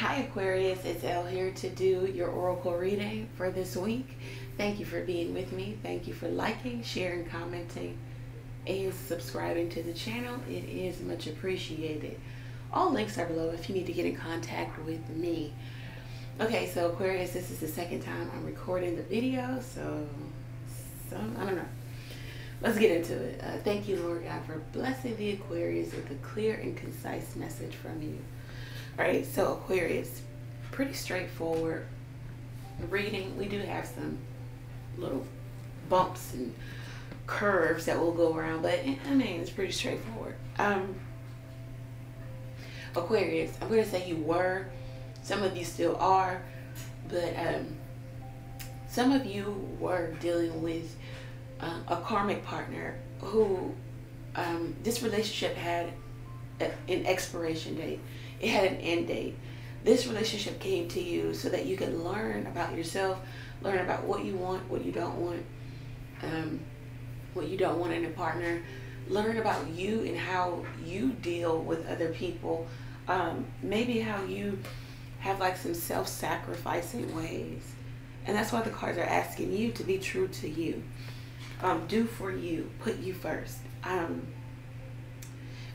Hi Aquarius, it's Elle here to do your oracle reading for this week. Thank you for being with me. Thank you for liking, sharing, commenting, and subscribing to the channel. It is much appreciated. All links are below if you need to get in contact with me. Okay, so Aquarius, this is the second time I'm recording the video, so, so I don't know. Let's get into it. Uh, thank you, Lord God, for blessing the Aquarius with a clear and concise message from you. Right, so Aquarius, pretty straightforward reading. We do have some little bumps and curves that will go around, but I mean, it's pretty straightforward. Um, Aquarius, I'm going to say you were, some of you still are, but um, some of you were dealing with um, a karmic partner who um, this relationship had a, an expiration date. It had an end date. This relationship came to you so that you could learn about yourself, learn about what you want, what you don't want, um, what you don't want in a partner, learn about you and how you deal with other people, um, maybe how you have like some self-sacrificing ways. And that's why the cards are asking you to be true to you. Um, do for you, put you first. Um,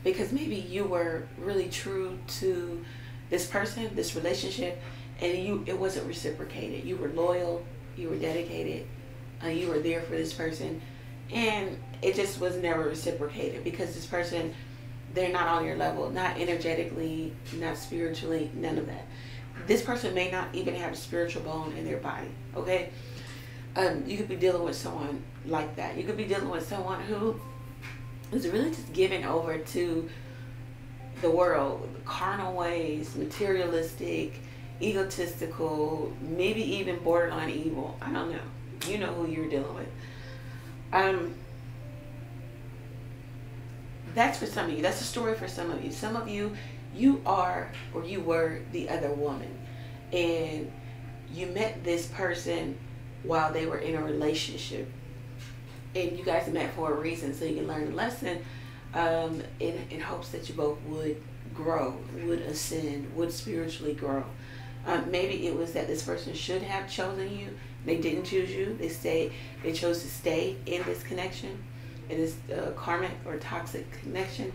because maybe you were really true to this person, this relationship, and you it wasn't reciprocated. You were loyal, you were dedicated, uh, you were there for this person, and it just was never reciprocated because this person they're not on your level, not energetically, not spiritually, none of that. This person may not even have a spiritual bone in their body. Okay, um, you could be dealing with someone like that. You could be dealing with someone who is really just given over to the world, carnal ways, materialistic, egotistical, maybe even borderline evil. I don't know. You know who you're dealing with. Um, that's for some of you. That's a story for some of you. Some of you, you are or you were the other woman. And you met this person while they were in a relationship and you guys met for a reason so you can learn a lesson um, in, in hopes that you both would grow, would ascend, would spiritually grow. Um, maybe it was that this person should have chosen you. They didn't choose you. They stay. They chose to stay in this connection, in this uh, karmic or toxic connection,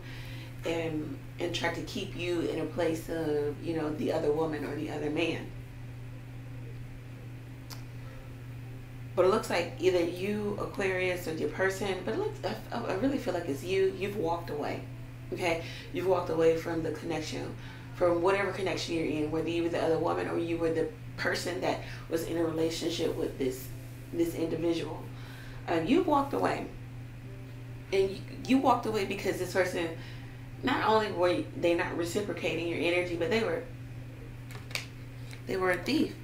and and try to keep you in a place of you know the other woman or the other man. But it looks like either you, Aquarius, or your person, but it looks, I, I really feel like it's you. You've walked away. Okay? You've walked away from the connection, from whatever connection you're in, whether you were the other woman or you were the person that was in a relationship with this this individual. Uh, you walked away. And you, you walked away because this person, not only were they not reciprocating your energy, but they were they were a thief.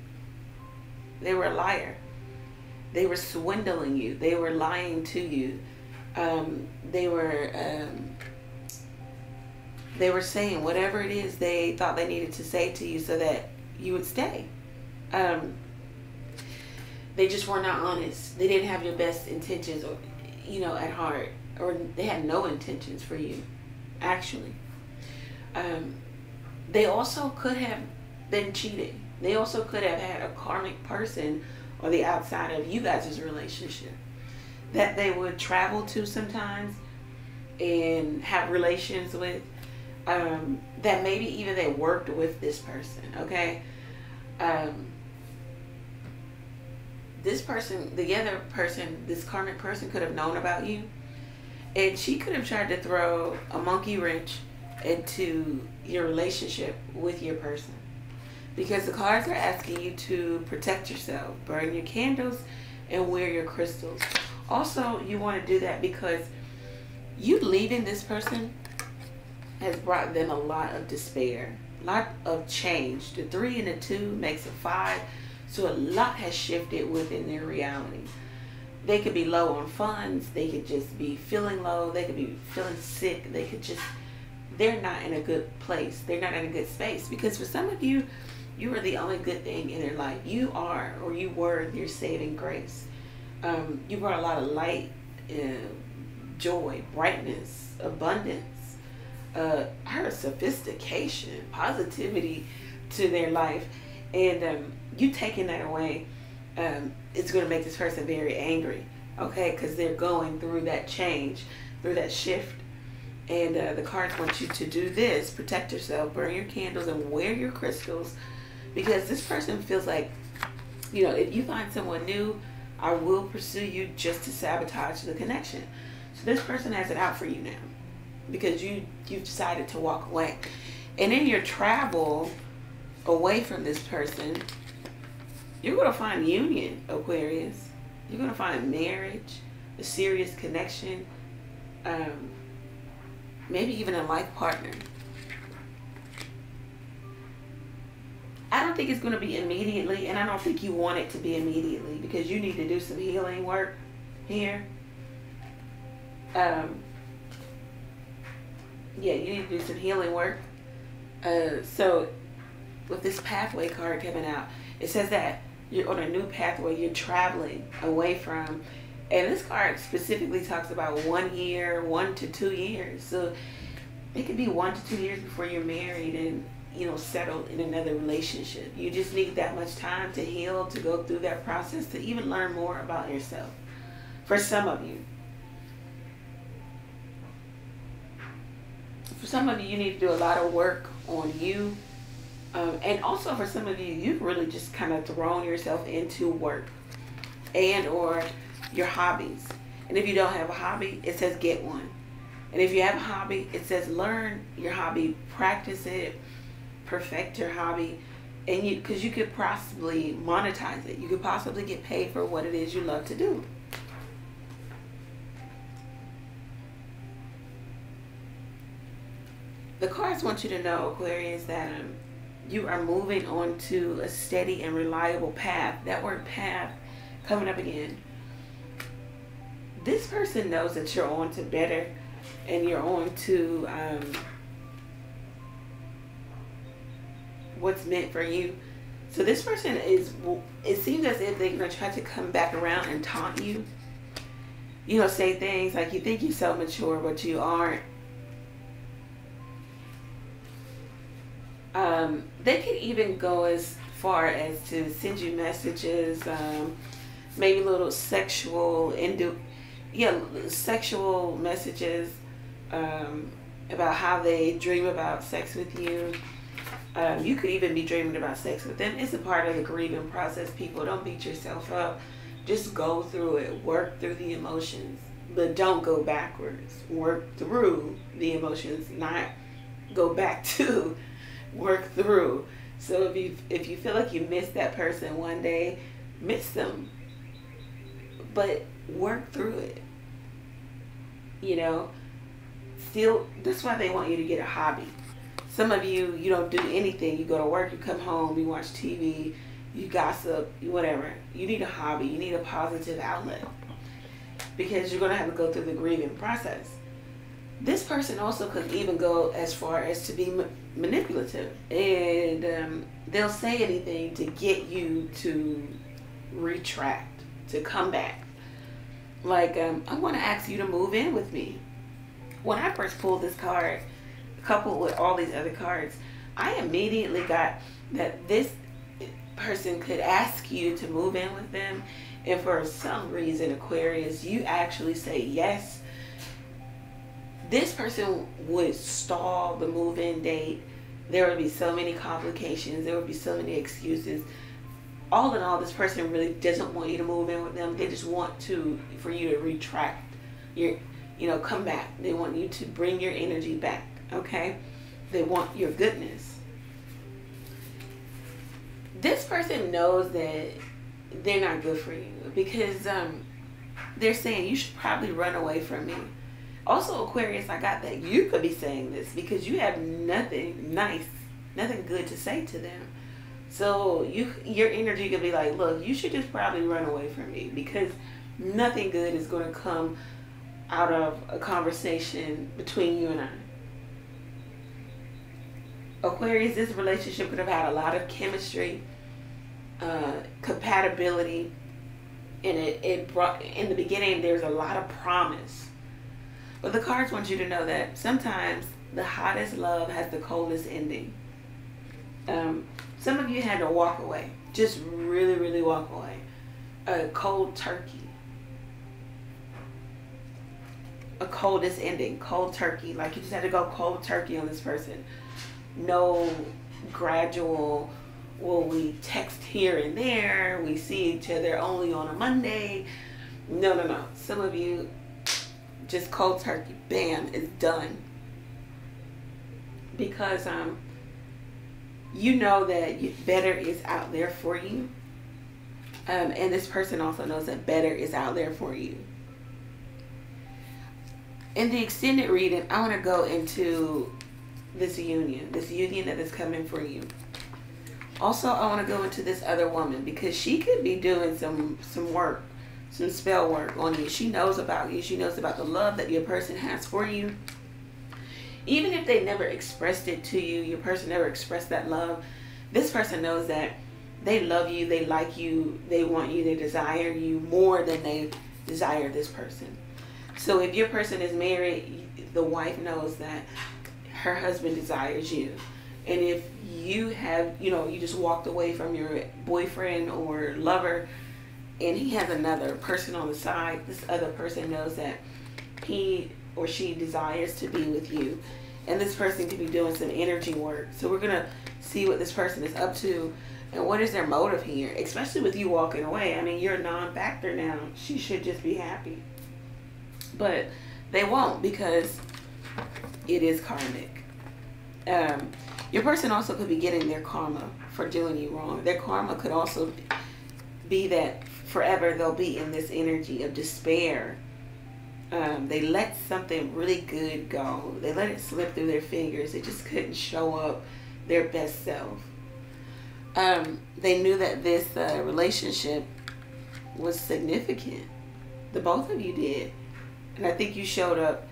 They were a liar they were swindling you. They were lying to you. Um, they were um, they were saying whatever it is they thought they needed to say to you so that you would stay. Um, they just were not honest. They didn't have your best intentions, or you know, at heart, or they had no intentions for you, actually. Um, they also could have been cheated. They also could have had a karmic person or the outside of you guys' relationship that they would travel to sometimes and have relations with um, that maybe even they worked with this person okay? Um, this person the other person this karmic person could have known about you and she could have tried to throw a monkey wrench into your relationship with your person because the cards are asking you to protect yourself, burn your candles, and wear your crystals. Also, you want to do that because you leaving this person has brought them a lot of despair, a lot of change. The three and the two makes a five, so a lot has shifted within their reality. They could be low on funds, they could just be feeling low, they could be feeling sick, they could just, they're not in a good place, they're not in a good space. Because for some of you, you are the only good thing in their life. You are, or you were, their saving grace. Um, you brought a lot of light, uh, joy, brightness, abundance, uh, her sophistication, positivity, to their life, and um, you taking that away, um, it's going to make this person very angry. Okay, because they're going through that change, through that shift. And uh, the cards want you to do this protect yourself, burn your candles, and wear your crystals because this person feels like, you know, if you find someone new, I will pursue you just to sabotage the connection. So this person has it out for you now because you you've decided to walk away. And in your travel away from this person, you're going to find union, Aquarius. You're going to find marriage, a serious connection, um, maybe even a life partner. Think it's going to be immediately, and I don't think you want it to be immediately because you need to do some healing work here. Um, yeah, you need to do some healing work. Uh, so, with this pathway card coming out, it says that you're on a new pathway, you're traveling away from, and this card specifically talks about one year, one to two years. So, it could be one to two years before you're married and you know settled in another relationship. You just need that much time to heal, to go through that process, to even learn more about yourself. For some of you. For some of you, you need to do a lot of work on you. Um, and also for some of you, you've really just kind of thrown yourself into work and or your hobbies. And if you don't have a hobby, it says get one. And if you have a hobby, it says learn your hobby, practice it, perfect your hobby, and you because you could possibly monetize it. You could possibly get paid for what it is you love to do. The cards want you to know, Aquarius, that um, you are moving on to a steady and reliable path. That word path coming up again. This person knows that you're on to better and you're on to um, what's meant for you. So this person is, it seems as if they're going to try to come back around and taunt you. You know, say things like you think you're so mature, but you aren't. Um, they could even go as far as to send you messages, um, maybe little sexual, indu- yeah, sexual messages um, about how they dream about sex with you. Um, you could even be dreaming about sex with them. It's a part of the grieving process. People, don't beat yourself up. Just go through it. Work through the emotions. But don't go backwards. Work through the emotions, not go back to work through. So if you if you feel like you missed that person one day, miss them. But work through it. You know, still that's why they want you to get a hobby some of you, you don't do anything. You go to work, you come home, you watch TV, you gossip, whatever. You need a hobby. You need a positive outlet because you're going to have to go through the grieving process. This person also could even go as far as to be ma- manipulative, and um, they'll say anything to get you to retract, to come back. Like, um, I want to ask you to move in with me. When I first pulled this card, coupled with all these other cards, I immediately got that this person could ask you to move in with them. And for some reason, Aquarius, you actually say yes. This person would stall the move in date. There would be so many complications. There would be so many excuses. All in all, this person really doesn't want you to move in with them. They just want to for you to retract your, you know, come back. They want you to bring your energy back okay? They want your goodness. This person knows that they're not good for you because um, they're saying you should probably run away from me. Also, Aquarius, I got that you could be saying this because you have nothing nice, nothing good to say to them. So you, your energy could be like, look, you should just probably run away from me because nothing good is going to come out of a conversation between you and I. Aquarius, this relationship could have had a lot of chemistry, uh, compatibility, and it, it brought, in the beginning, there's a lot of promise. But the cards want you to know that sometimes the hottest love has the coldest ending. Um, some of you had to walk away, just really, really walk away. A cold turkey. A coldest ending, cold turkey. Like you just had to go cold turkey on this person. No gradual, well, we text here and there, we see each other only on a Monday. No, no, no. Some of you just cold turkey, bam, it's done. Because um you know that better is out there for you. Um, and this person also knows that better is out there for you. In the extended reading, I want to go into this union, this union that is coming for you. Also, I want to go into this other woman because she could be doing some some work, some spell work on you. She knows about you. She knows about the love that your person has for you even if they never expressed it to you, your person never expressed that love, this person knows that they love you, they like you, they want you, they desire you more than they desire this person. So if your person is married, the wife knows that her husband desires you. And if you have, you know, you just walked away from your boyfriend or lover and he has another person on the side, this other person knows that he or she desires to be with you. And this person could be doing some energy work. So we're going to see what this person is up to and what is their motive here, especially with you walking away. I mean, you're a non factor now. She should just be happy. But they won't because it is karmic. Um, your person also could be getting their karma for doing you wrong. Their karma could also be that forever they'll be in this energy of despair um, they let something really good go. They let it slip through their fingers. They just couldn't show up their best self. Um, they knew that this uh, relationship was significant. The both of you did. And I think you showed up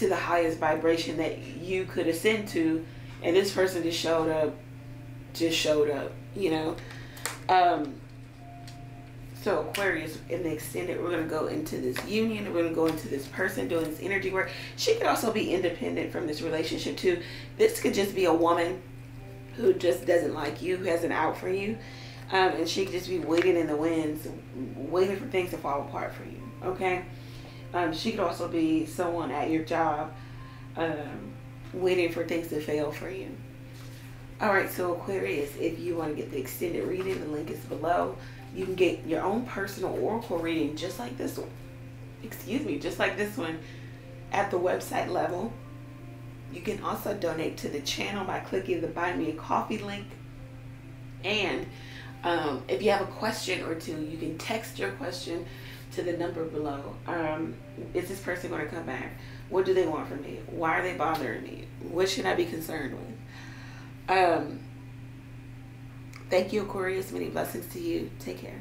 to the highest vibration that you could ascend to. And this person just showed up, just showed up, you know. Um, so Aquarius, in the extended, we're going to go into this union. We're going to go into this person doing this energy work. She could also be independent from this relationship too. This could just be a woman who just doesn't like you, who has an out for you. Um, and she could just be waiting in the winds, waiting for things to fall apart for you. Okay? Um, she could also be someone at your job um, waiting for things to fail for you. All right, so Aquarius, if you want to get the extended reading, the link is below. You can get your own personal oracle reading just like this one. Excuse me, just like this one at the website level. You can also donate to the channel by clicking the Buy Me a Coffee link. And um, if you have a question or two, you can text your question to the number below. Um, is this person going to come back? What do they want from me? Why are they bothering me? What should I be concerned with? Um, Thank you, Aquarius. Many blessings to you. Take care.